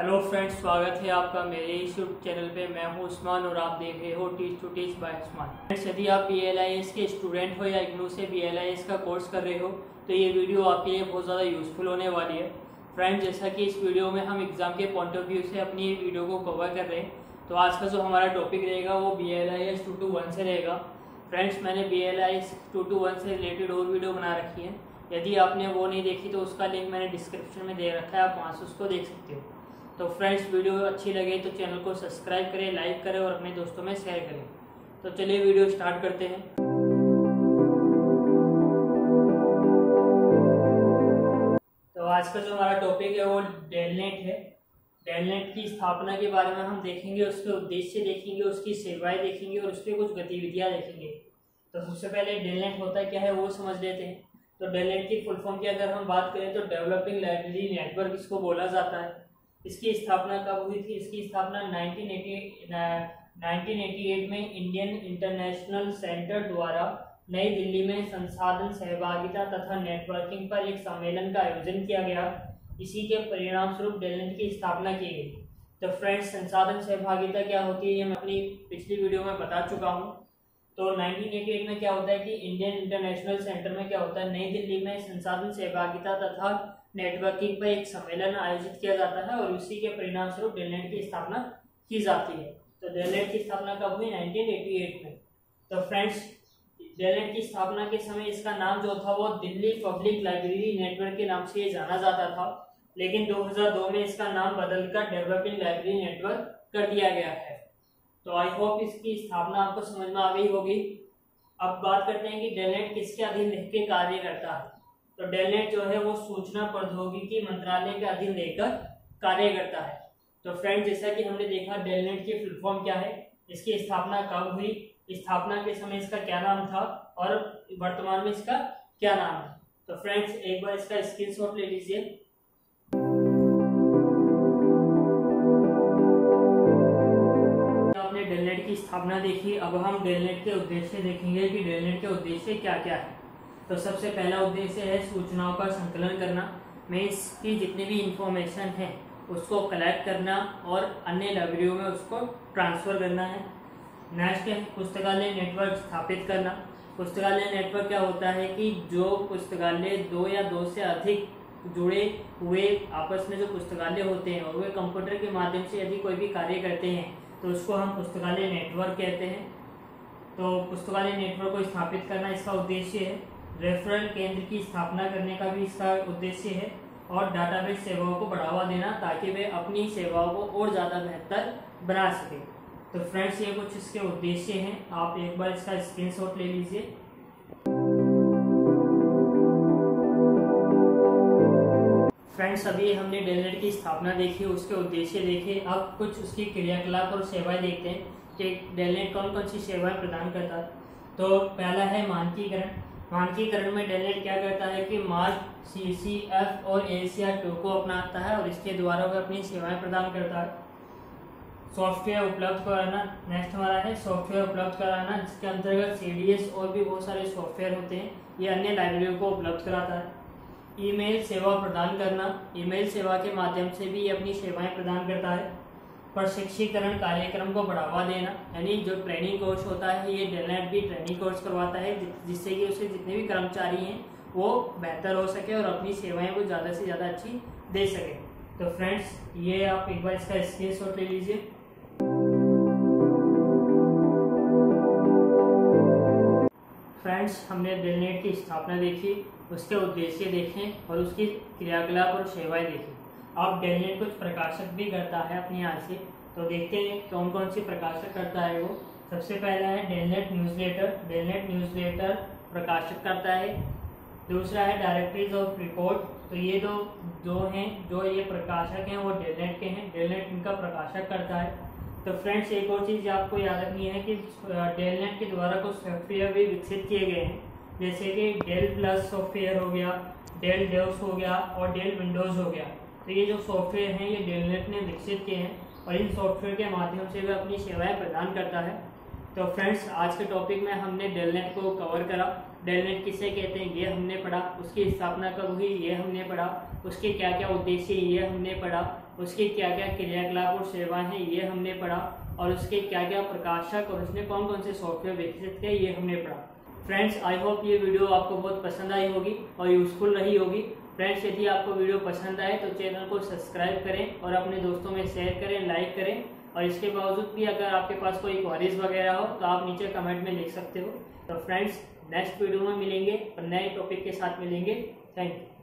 Hello friends स्वागत है आपका मेरे यूट्यूब चैनल पे। मैं हूँ उस्मान और आप देख रहे हो teach to teach by Usman. Friends यदि आप बी एल आई एस के स्टूडेंट हो या इग्नू से बी एल आई एस का कोर्स कर रहे हो तो ये वीडियो आपके लिए बहुत ज़्यादा यूज़फुल होने वाली है। फ्रेंड्स जैसा कि इस वीडियो में हम एग्ज़ाम के पॉइंट ऑफ़ व्यू से अपनी वीडियो को कवर कर रहे हैं तो आज का जो हमारा टॉपिक रहेगा वो B L I S two two one से रहेगा। फ्रेंड्स मैंने B L I S two two one से रिलेटेड और वीडियो बना रखी है। यदि आपने वो नहीं देखी तो उसका लिंक मैंने डिस्क्रिप्शन में दे रखा है, आप वहाँ से उसको देख सकते हो। तो फ्रेंड्स, वीडियो अच्छी लगे तो चैनल को सब्सक्राइब करें, लाइक करें और अपने दोस्तों में शेयर करें। तो चलिए वीडियो स्टार्ट करते हैं। तो आज का जो हमारा टॉपिक है, वो डेलनेट है। डेलनेट की स्थापना के बारे में हम देखेंगे, उसके उद्देश्य देखेंगे, उसकी सेवाएँ देखेंगे और उसकी कुछ गतिविधियाँ देखेंगे। तो सबसे पहले डेलनेट होता क्या है वो समझ लेते हैं। तो डेलनेट की फुल फॉर्म की अगर हम बात करें तो डेवलपिंग लाइब्रेरी नेटवर्क इसको बोला जाता है। इसकी स्थापना कब हुई थी? इसकी स्थापना 1980 1988 में इंडियन इंटरनेशनल सेंटर द्वारा नई दिल्ली में संसाधन सहभागिता तथा नेटवर्किंग पर एक सम्मेलन का आयोजन किया गया। इसी के परिणाम स्वरूप डेलनेट की स्थापना की गई। तो फ्रेंड्स संसाधन सहभागिता क्या होती है, ये मैं अपनी पिछली वीडियो में बता चुका हूँ। तो 1988 में क्या होता है कि इंडियन इंटरनेशनल सेंटर में क्या होता है? नई दिल्ली में संसाधन सहभागिता तथा नेटवर्किंग पर एक सम्मेलन आयोजित किया जाता है और उसी के परिणाम स्वरूप डेलनेट की स्थापना की जाती है। तो डेलनेट की स्थापना कब हुई? 1988 में। तो फ्रेंड्स, डेलनेट की स्थापना के समय इसका नाम जो था वो दिल्ली पब्लिक लाइब्रेरी नेटवर्क के नाम से जाना जाता था। लेकिन 2002 में इसका नाम बदलकर डेवलपिंग लाइब्रेरी नेटवर्क कर दिया गया है। तो आई होप इसकी स्थापना आपको समझ में आ गई होगी। अब बात करते हैं कि डेलनेट किसके अधीन रह के कार्य करता है। तो डेलनेट जो है वो सूचना प्रौद्योगिकी मंत्रालय के अधीन लेकर कार्य करता है। तो फ्रेंड, जैसा कि हमने देखा डेलनेट की फुल फॉर्म क्या है? इसकी स्थापना कब हुई? स्थापना के समय इसका क्या नाम था? और वर्तमान में इसका क्या नाम है? तो फ्रेंड्स, एक बार इसका स्क्रीनशॉट ले लीजिए। डेलनेट की स्थापना देखी। अब हम डेलनेट के उद्देश्य देखेंगे कि डेलनेट के उद्देश्य क्या क्या है। तो सबसे पहला उद्देश्य है सूचनाओं का संकलन करना में इसकी जितनी भी इंफॉर्मेशन है, उसको कलेक्ट करना और अन्य लाइब्रेरियों में उसको ट्रांसफ़र करना है। नेक्स्ट है, पुस्तकालय नेटवर्क स्थापित करना। पुस्तकालय नेटवर्क क्या होता है कि जो पुस्तकालय दो या दो से अधिक जुड़े हुए आपस में जो पुस्तकालय होते हैं और वे कंप्यूटर के माध्यम से यदि कोई भी कार्य करते हैं तो उसको हम पुस्तकालय नेटवर्क कहते हैं। तो पुस्तकालय नेटवर्क को स्थापित करना इसका उद्देश्य है। रेफरल केंद्र की स्थापना करने का भी इसका उद्देश्य है और डाटाबेस सेवाओं को बढ़ावा देना ताकि वे अपनी सेवाओं को और ज़्यादा बेहतर बना सके। तो फ्रेंड्स ये कुछ इसके उद्देश्य हैं। आप एक बार इसका स्क्रीनशॉट ले लीजिए। फ्रेंड्स अभी हमने डेलनेट की स्थापना देखी, उसके उद्देश्य देखे। अब कुछ उसकी क्रियाकलाप और सेवाएँ देखते हैं कि डेलनेट कौन कौन सी सेवाएँ प्रदान करता है। तो पहला है मानकीकरण। मानकीकरण में डेलेट क्या करता है कि मार्क सी सी एफ़ और एशिया टू को अपनाता है और इसके द्वारा वह अपनी सेवाएँ प्रदान करता है। सॉफ्टवेयर उपलब्ध कराना नेक्स्ट हमारा है। सॉफ्टवेयर उपलब्ध कराना, जिसके अंतर्गत सी डी एस और भी बहुत सारे सॉफ्टवेयर होते हैं, ये अन्य लाइब्रेरियों को उपलब्ध कराता है। ईमेल सेवा प्रदान करना, ईमेल सेवा के माध्यम से भी ये अपनी सेवाएँ प्रदान करता है। प्रशिक्षीकरण कार्यक्रम को बढ़ावा देना, यानी जो ट्रेनिंग कोर्स होता है, ये डेलनेट भी ट्रेनिंग कोर्स करवाता है जिससे कि उसे जितने भी कर्मचारी हैं, वो बेहतर हो सके और अपनी सेवाएँ वो ज़्यादा से ज़्यादा अच्छी दे सके। तो फ्रेंड्स ये आप एक बार इसका स्क्रीन ले लीजिए। फ्रेंड्स हमने डेलनेट की स्थापना देखी, उसके उद्देश्य देखें और उसकी क्रियाकलाप और सेवाएँ देखी। अब डेलनेट कुछ प्रकाशक भी करता है अपने यहाँ से। तो देखते हैं कौन कौन सी प्रकाशक करता है वो। सबसे पहला है डेलनेट न्यूज़लेटर। डेलनेट न्यूज़लेटर प्रकाशित करता है। दूसरा है डायरेक्टरीज ऑफ़ रिपोर्ट। तो ये दो जो हैं, जो ये प्रकाशक हैं, वो डेलनेट के हैं। डेलनेट इनका प्रकाशक करता है। तो फ्रेंड्स, एक और चीज़ आपको याद रखनी है कि डेलनेट के द्वारा कुछ सॉफ्टवेयर भी विकसित किए गए हैं। जैसे कि डेल प्लस सॉफ्टवेयर हो गया, डेल डेव्स हो गया और डेल विंडोज़ हो गया। तो ये जो सॉफ्टवेयर हैं, ये डेलनेट ने विकसित किए हैं और इन सॉफ्टवेयर के माध्यम से वह अपनी सेवाएँ प्रदान करता है। तो फ्रेंड्स आज के टॉपिक में हमने डेलनेट को कवर करा। डेलनेट किसे कहते हैं, ये हमने पढ़ा। उसकी स्थापना कब हुई, ये हमने पढ़ा। उसके क्या क्या उद्देश्य, ये हमने पढ़ा। उसके क्या क्या क्रियाकलाप और सेवाएँ हैं, ये हमने पढ़ा। और उसके क्या क्या प्रकाशक और उसने कौन कौन से सॉफ्टवेयर विकसित किए, ये हमने पढ़ा। फ्रेंड्स आई होप ये वीडियो आपको बहुत पसंद आई होगी और यूज़फुल रही होगी। फ्रेंड्स यदि आपको वीडियो पसंद आए तो चैनल को सब्सक्राइब करें और अपने दोस्तों में शेयर करें लाइक करें। और इसके बावजूद भी अगर आपके पास कोई क्वारीज वगैरह हो तो आप नीचे कमेंट में लिख सकते हो। तो फ्रेंड्स नेक्स्ट वीडियो में मिलेंगे और नए टॉपिक के साथ मिलेंगे। Thank you